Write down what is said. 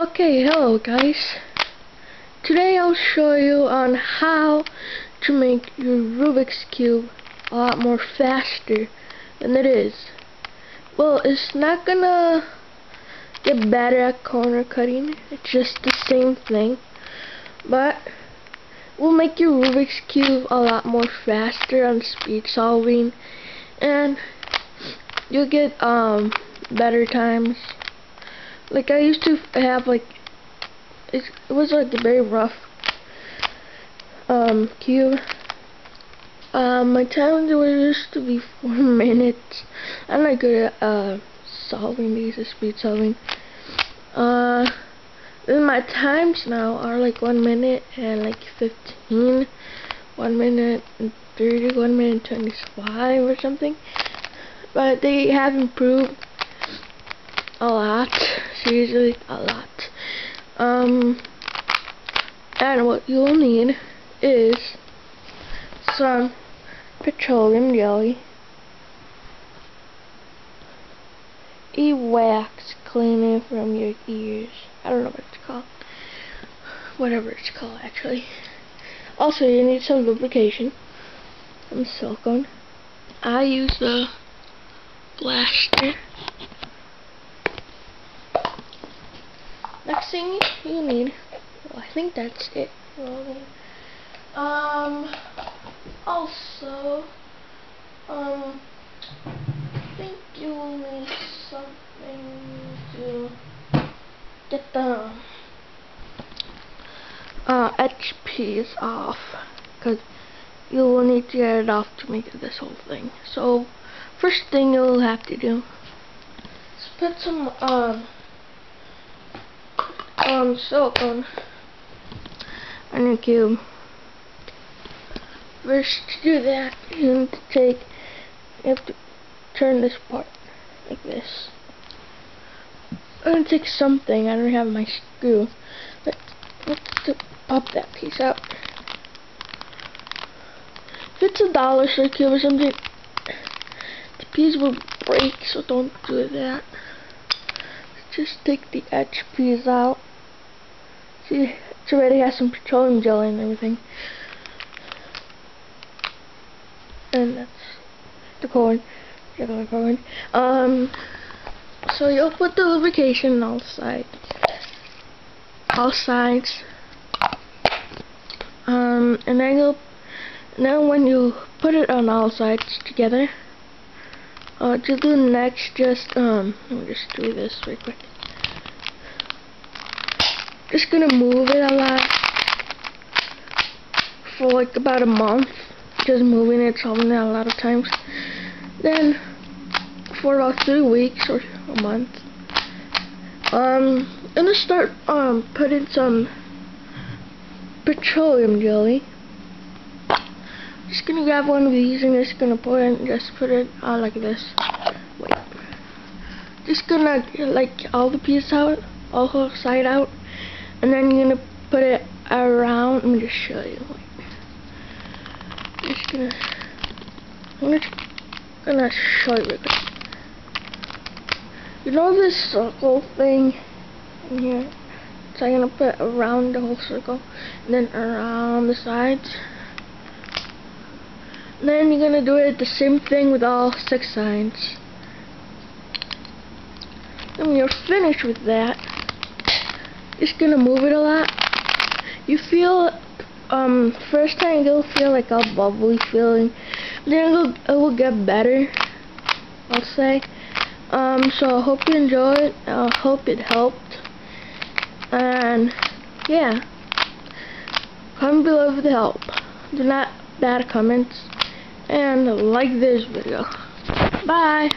Okay, hello guys. Today I'll show you on how to make your Rubik's Cube a lot more faster than it is. Well, it's not gonna get better at corner cutting. It's just the same thing. But we'll make your Rubik's Cube a lot more faster on speed solving and you'll get um better times like I used to have like it was like a very rough um cube. Um, my times was used to be four minutes. I'm not good at uh solving these, speed solving. Uh, then my times now are like one minute and like fifteen, one minute and thirty, one minute twenty-five or something. But they have improved a lot seriously a lot. Um, and what you'll need is some petroleum jelly, a wax cleaner from your ears. I don't know what it's called. Whatever it's called, actually. Also, you need some lubrication, some silicone. I use the blaster. Next thing you need, well, I think that's it. Um, also, um, I think you will need something to get the uh, HPs off, because you will need to get it off to make this whole thing. So, first thing you'll have to do is put some, um, um, silicone on your cube. First to do that, you need to take, you have to turn this part like this. I'm gonna take something, I don't have my screw, but let's pop that piece out. If it's a dollar store cube or something, the piece will break, so don't do that. Just take the edge piece out. See, it already has some petroleum jelly and everything. And that's the core, Regular core. Um, so you'll put the lubrication on all sides. All sides. Um, and then you'll, then when you put it on all sides together, uh, to do next, just, um, let me just do this real quick just gonna move it a lot for like about a month. Just moving it solving it a lot of times. Then for about three weeks or a month um I'm gonna start um putting some petroleum jelly. Just gonna grab one of these and just gonna put it just put it out like this. Wait. Just gonna like all the pieces out all side out and then you're gonna put it around. Let me just show you. I'm just gonna. I'm just gonna show you. You know this circle thing in here? So I'm gonna put around the whole circle, and then around the sides. And then you're gonna do it the same thing with all six sides. And you're finished with that, just gonna move it a lot. You feel, um, first time you'll feel like a bubbly feeling. Then it'll, it will get better, I'll say. Um, so I hope you enjoyed. I hope it helped. And, yeah. Comment below for the help. Do not bad comments. And like this video. Bye.